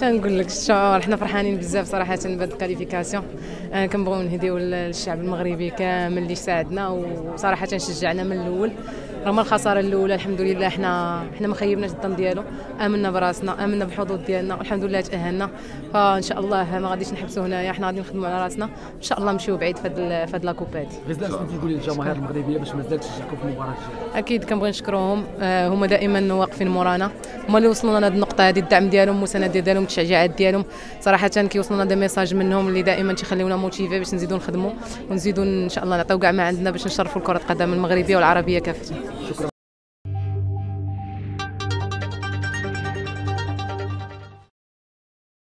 تنقول لك الشعور حنا فرحانين بزاف صراحة بهاد ال qualification آه كنبغيو نهديو للشعب المغربي كامل اللي ساعدنا وصراحة شجعنا من الأول. رغم الخسارة الأولى الحمد لله حنا حنا ما خيبناش الظن ديالو. آمنا براسنا آمنا بالحظوظ ديالنا والحمد لله تأهلنا. فإن شاء الله ما غاديش نحبسوا هنايا حنا غادي نخدموا على راسنا. إن شاء الله نمشيو بعيد في هاد la coupe هادي غزلان شنو تقولي للجماهير المغربية باش مازال تشجعكم في المباراة الجاية؟ أكيد كنبغي نشكرهم آه هما دائما واقفين مورانا. هما اللي وصلوا لنا هذه النقطة هذه الدعم ديالهم المساندة ديالهم. التشجيعات ديالهم. صراحة كيوصلنا دي ميساج منهم اللي دائما تيخليونا موتيفي باش نزيدوا نخدموا ونزيدوا إن شاء الله نعطيو كاع ما عندنا باش نشرفوا كره القدم المغربية والعربية كافة. شكرا